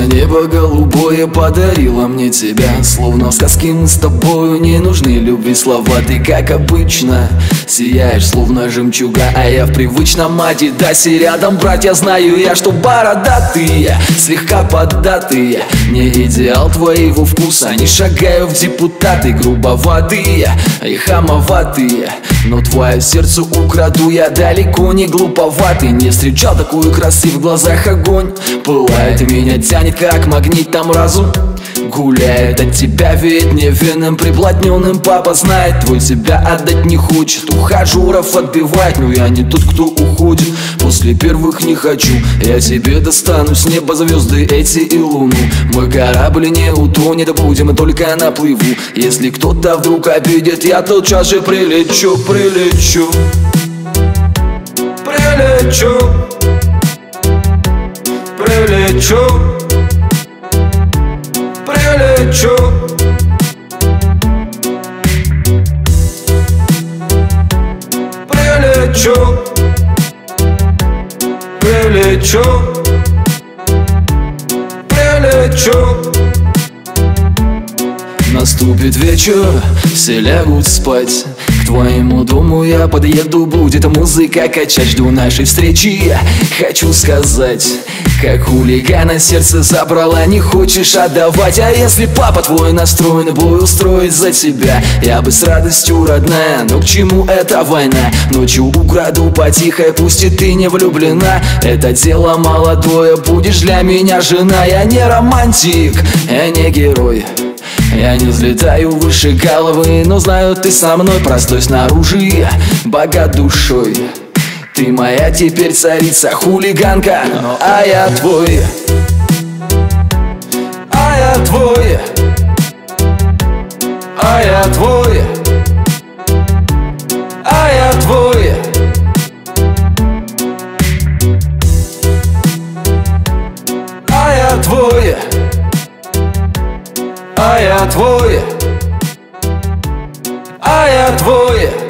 Небо голубое подарило мне тебя. Словно в сказке мы с тобою не нужны. Любви слова Ты как обычно сияешь, словно жемчуга. А я в привычном адидасе рядом, братья, знаю я, что бородатые Слегка поддатые, не идеал твоего вкуса. Не шагаю в депутаты грубоватые и хамоватые Но твое сердце украду я далеко не глуповатый Не встречал такую красивую в глазах огонь. Пылает меня, тянет как магнит там разум. Гуляет от тебя ведь невинным приплотненным Папа знает, твой себя отдать не хочет Ухажеров отбивать, но я не тот, кто уходит После первых не хочу, я тебе достану с неба звезды эти и луну. Мой корабль не утонет, будем только на плыву. Если кто-то вдруг обидит, я тотчас же прилечу, прилечу. Прилечу. Прилечу. Прилечу. Прилечу. Прилечу. Прилечу. Наступит вечер, все лягут спать Твоему дому я подъеду, будет музыка качать. Жду нашей встречи, хочу сказать Как хулигана сердце забрала, не хочешь отдавать? А если папа твой настроен бой устроить за тебя? Я бы с радостью, родная, но к чему эта война? Ночью украду потихо, пусть и ты не влюблена. Это дело молодое, будешь для меня жена. Я не романтик, я не герой я не взлетаю выше головы Но знаю, ты со мной простой снаружи Богат душой. Ты моя теперь царица, хулиганка А я твой. А я твой. А я твой. А я твой. А я твой а я твой, а я твой.